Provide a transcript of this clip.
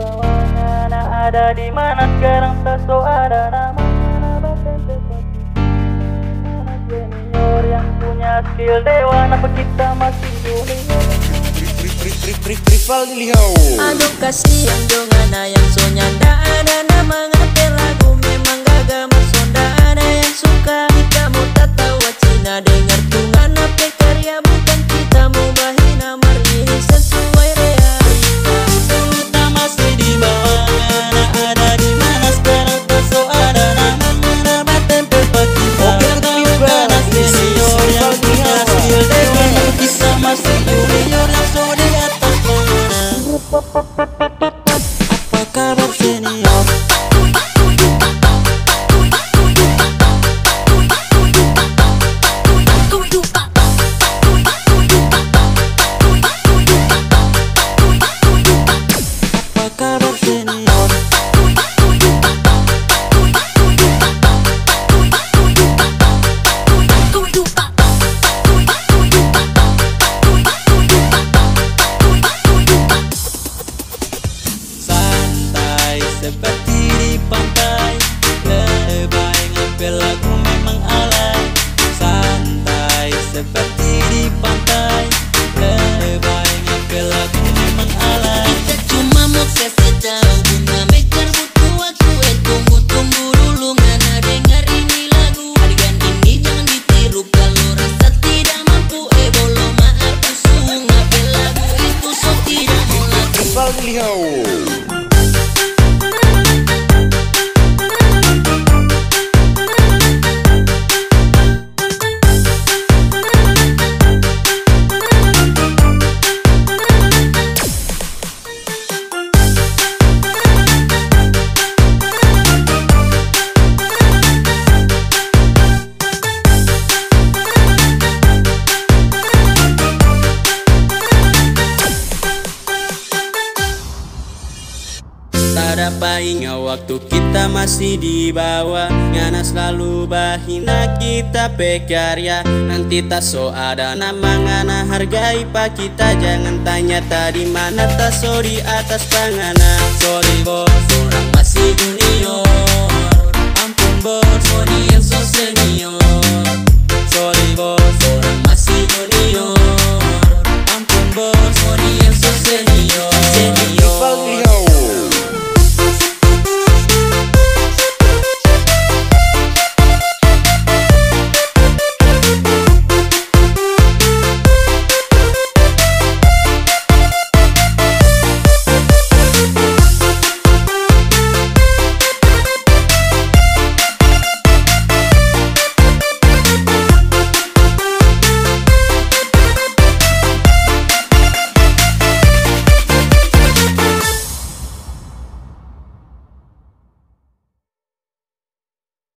bawahnya Nah ada di mana? Sekarang tak so ada nama. Senior yang punya skill dewa Kenapa kita masih junior Rival Liao Aduh kasihan dong anak yang sonya. Nggak ada nama ngatain lagu Memang gagal masuk. Nggak ada yang suka Kamu tak tahu Cina dengar Corruption seperti di pantai Lebay ngambil lagu memang alay. Santai seperti di pantai Lebay ngambil lagu memang alay. Kita cuma mau kasih tahu Guna maker butuh waktu Eh tunggu tunggu dulu Ngana dengar ini lagu. Adegan ini jangan ditiru Kalau rasa tidak mampu. Eh bolo maaf usul Ngambil lagu itu so tidak mau lagu Dapat ingat waktu kita masih di bawah? Ngana selalu bahina kita pekarya. Nanti tak so ada nama ngana hargai pak kita. Jangan tanya tadi mana tak so di atas pangana. Sorry bos orang masih junior. Ampun bos sorry yang so senior